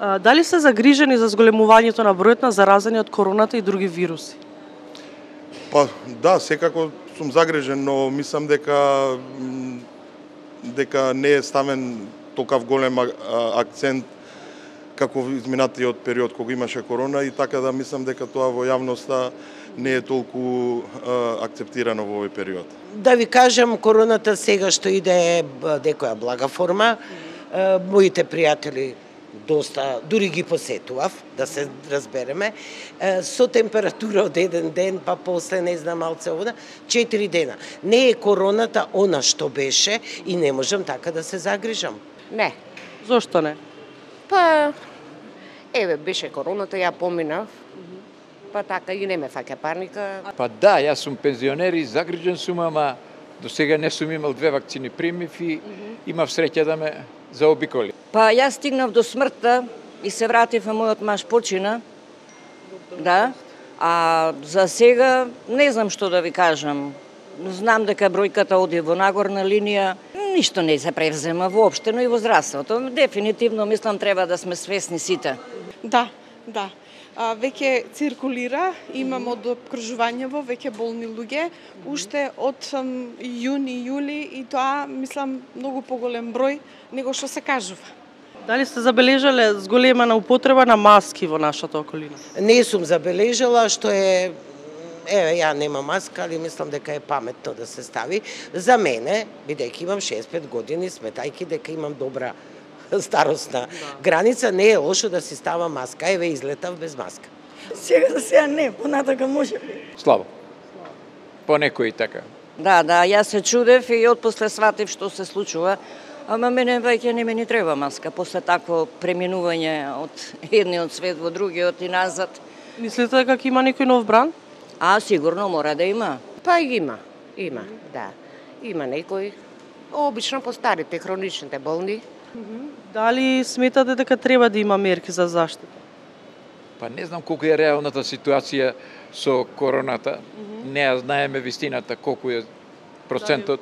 Дали сте загрижени за зголемувањето на бројот на заразени од короната и други вируси? Па да, секако сум загрижен, но мислам дека дека не е ставен токав голем акцент како во изминатиот период кога имаше корона и така да мислам дека тоа во јавноста не е толку а, акцептирано во овој период. Да ви кажам, короната сега што иде дека е блага форма. Моите пријатели доста, дури ги посетував, да се разбереме, со температура од еден ден, па после не знам малце овода, четири дена. Не е короната она што беше и не можам така да се загрижам. Не. Зошто не? Па, еве, беше короната, ја поминав, па така и не ме фаќа паника. Па да, јас сум пензионер и загрижен сум, ама до сега не сум имал две вакцини примив и имав среќа да ме заобиколи. Па јас стигнав до смртта и се вратив, а мојот маж почина. Да. А за сега не знам што да ви кажам. Знам дека бројката оди во нагорна линија, ништо не се превзема воопште, но и во здравството. Дефинитивно мислам треба да сме свесни сите. Да, да. А, веќе циркулира, имам од обкружувањево веќе болни луѓе, уште од јуни, јули и тоа мислам многу поголем број него што се кажува. Дали сте забележале зголемена употреба на маски во нашата околина? Не сум забележала што е Еве, ја нема маска, али мислам дека е паметно да се стави. За мене, бидејќи имам 65 години, сметајќи дека имам добра старосна да. граница, не е лошо да си става маска. Еве, излетав без маска. Сега за сега не, понатака може ли? Слабо. По некои така. Да, да, јас се чудев и отпосле сватив што се случува. Ама мене веќе не ми ни треба маска после такво преминување од едниот свет во другиот и назад. Мислите дека има некој нов бран? А, сигурно мора да има. Па има, има, да. Има некои, обично по старите хроничните болни. Дали сметате дека треба да има мерки за заштита? Па не знам колку е реалната ситуација со короната. Не ја знаеме вистината колку е процентот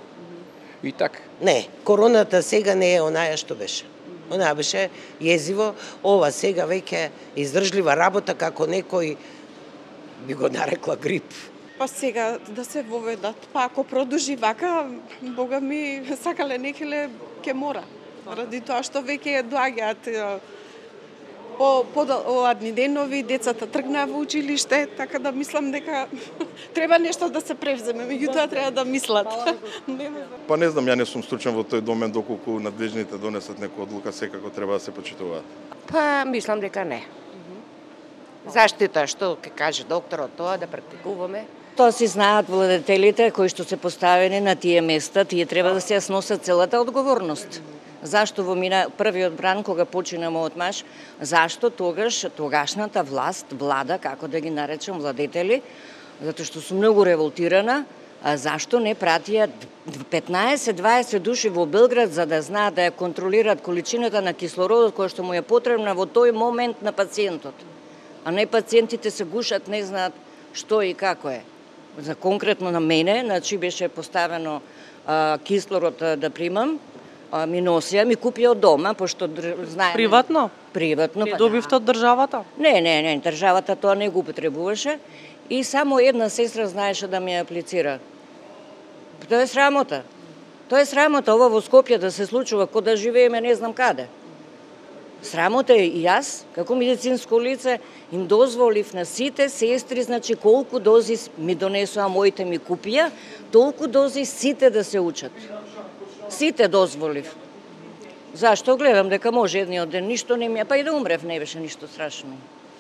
и така. Не, короната сега не е онаја што беше. Она беше језиво, ова сега веќе издржлива работа како некој би го нарекла грип. Па сега да се воведат, па ако продолжи вака, бога ми, сакале некеле ке мора. Ради тоа што веќе доаѓаат по поладни денови, децата тргнаа во училиште, така да мислам дека треба нешто да се превземе, меѓутоа треба да мислат. па не знам, ја не сум стручен во тој домен доколку надлежните донесат некоја одлука, секако треба да се почитуваат. Па мислам дека не. Заштита, што ќе каже докторот тоа да практикуваме. Тоа си знаат владетелите кои што се поставени на тие места, тие треба да се сносат целата одговорност. Зашто во мина првиот бран кога починаме од маш, зашто тогаш тогашната власт, влада, како да ги наречам владетели, затоа што сум многу револтирана, а зашто не пратија 15-20 души во Белград за да знаат да ја контролираат количината на кислородот која што му е потребна во тој момент на пациентот. А не пациентите се гушат, не знаат што и како е. За конкретно на мене, значи беше поставено а, кислород да примам, ми носија, ми купија од дома, пошто знаеме... Приватно? Приватно. Не па добивте да. од државата? Не, не, не, државата тоа не го употребуваше и само една сестра знаеше да ми ја аплицира. Тоа е срамота. Тоа е срамота, ова во Скопје да се случува, кога да живееме не знам каде. Срамота е и јас, како медицинско лице, им дозволив на сите сестри, значи колку дози ми донесоа моите ми купија, толку дози сите да се учат. Сите дозволив. Зашто гледам дека може едниот ден ништо не ми, е. па и да умрев не беше ништо страшно.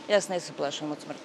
Јас не се плашам од смрт.